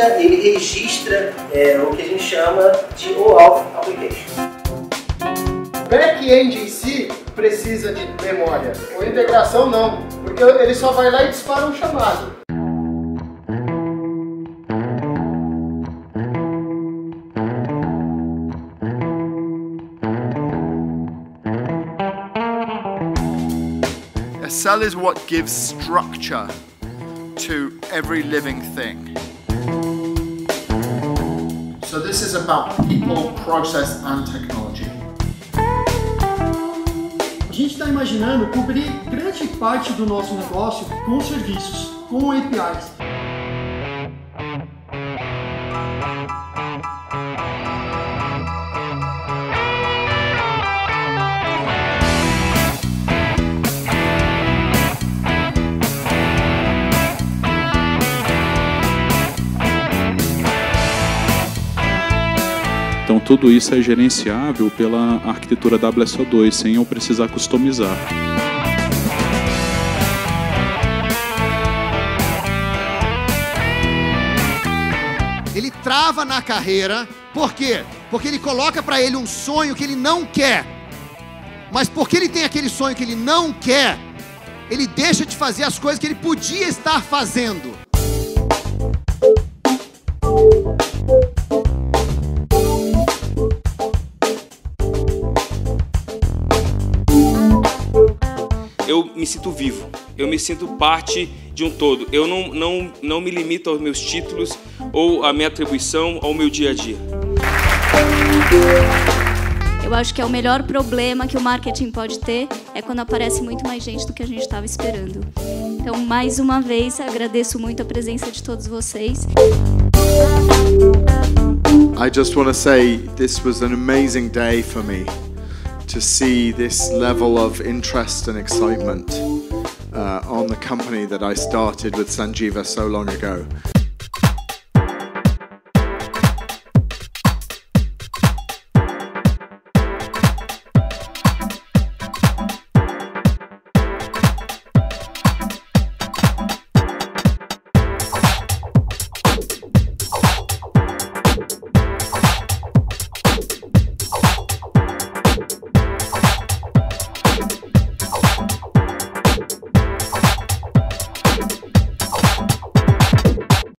dia ele registra é, o que a gente chama de OAuth Application. O back-end em si precisa de memória, ou integração não, porque ele só vai lá e dispara um chamado. A cell is what gives structure to every living thing. So this is about people, process and technology. A gente está imaginando cobrir grande parte do nosso negócio com serviços, com APIs. Tudo isso é gerenciável pela arquitetura WSO2, sem eu precisar customizar. Ele trava na carreira, por quê? Porque ele coloca para ele um sonho que ele não quer. Mas porque ele tem aquele sonho que ele não quer, ele deixa de fazer as coisas que ele podia estar fazendo. Eu me sinto vivo, eu me sinto parte de um todo. Eu não, não, não me limito aos meus títulos ou à minha atribuição ao meu dia a dia. Eu acho que é o melhor problema que o marketing pode ter é quando aparece muito mais gente do que a gente estava esperando. Então, mais uma vez, agradeço muito a presença de todos vocês. I just want to say this was an amazing day for me to see this level of interest and excitement uh, on the company that I started with Sanjeeva so long ago.